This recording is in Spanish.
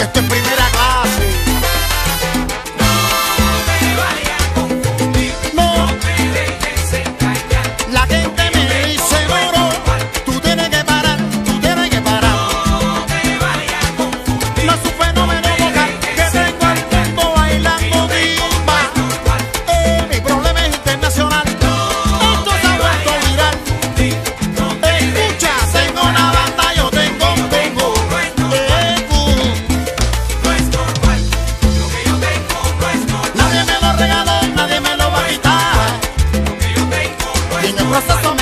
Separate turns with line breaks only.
Esto es primera Não passa só